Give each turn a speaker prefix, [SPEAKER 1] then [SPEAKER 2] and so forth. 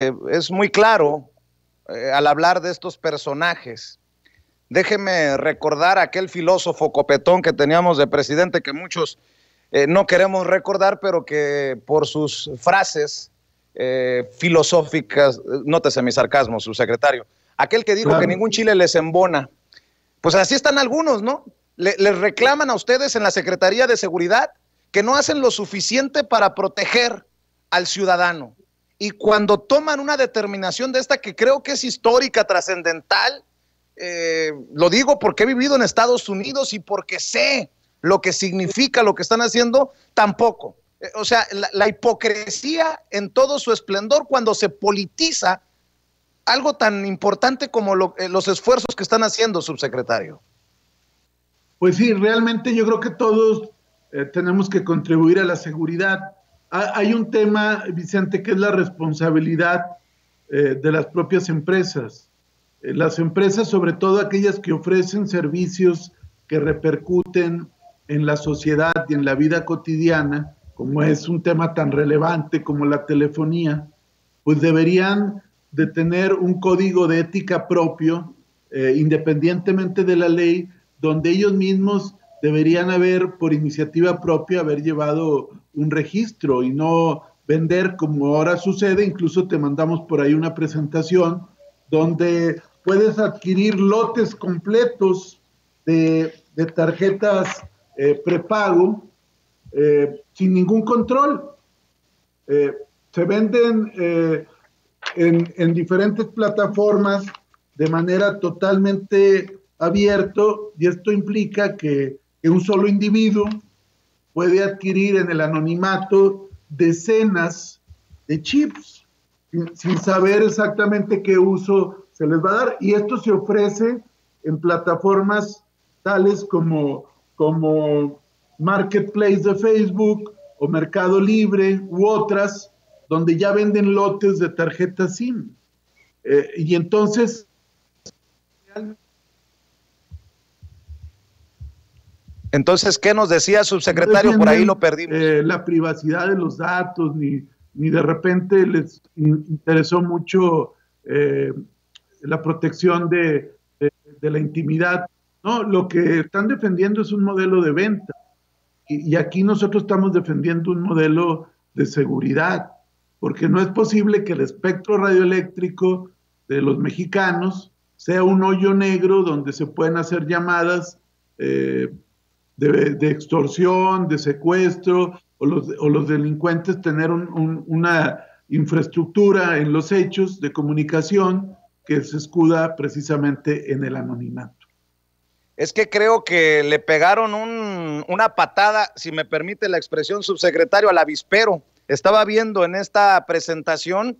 [SPEAKER 1] es muy claro eh, al hablar de estos personajes. Déjeme recordar aquel filósofo copetón que teníamos de presidente que muchos eh, no queremos recordar, pero que por sus frases eh, filosóficas, nótese mi sarcasmo, su secretario, aquel que dijo que ningún chile les embona. Pues así están algunos, ¿no? les reclaman a ustedes en la Secretaría de Seguridad que no hacen lo suficiente para proteger al ciudadano. Y cuando toman una determinación de esta que creo que es histórica, trascendental, eh, lo digo porque he vivido en Estados Unidos y porque sé lo que significa lo que están haciendo, tampoco. Eh, o sea, la, hipocresía en todo su esplendor cuando se politiza algo tan importante como eh, los esfuerzos que están haciendo, subsecretario.
[SPEAKER 2] Pues sí, realmente yo creo que todos tenemos que contribuir a la seguridad hay un tema, Vicente, que es la responsabilidad eh, de las propias empresas. Eh, las empresas, sobre todo aquellas que ofrecen servicios que repercuten en la sociedad y en la vida cotidiana, como es un tema tan relevante como la telefonía, pues deberían de tener un código de ética propio, eh, independientemente de la ley, donde ellos mismos deberían haber, por iniciativa propia, haber llevado un registro y no vender como ahora sucede. Incluso te mandamos por ahí una presentación donde puedes adquirir lotes completos de, tarjetas eh, prepago eh, sin ningún control. Eh, se venden en, en diferentes plataformas de manera totalmente abierto y esto implica que que un solo individuo puede adquirir en el anonimato decenas de chips sin, saber exactamente qué uso se les va a dar. Y esto se ofrece en plataformas tales como, como Marketplace de Facebook o Mercado Libre u otras, donde ya venden lotes de tarjetas SIM. Eh, y entonces
[SPEAKER 1] Entonces, ¿qué nos decía subsecretario? Por ahí lo perdimos.
[SPEAKER 2] Eh, la privacidad de los datos, ni, ni de repente les interesó mucho eh, la protección de, la intimidad. No, lo que están defendiendo es un modelo de venta. Y, y aquí nosotros estamos defendiendo un modelo de seguridad, porque no es posible que el espectro radioeléctrico de los mexicanos sea un hoyo negro donde se pueden hacer llamadas eh, de, extorsión, de secuestro, o los, o los delincuentes tener una infraestructura en los hechos de comunicación que se escuda precisamente en el anonimato.
[SPEAKER 1] Es que creo que le pegaron una patada, si me permite la expresión, subsecretario, al avispero. Estaba viendo en esta presentación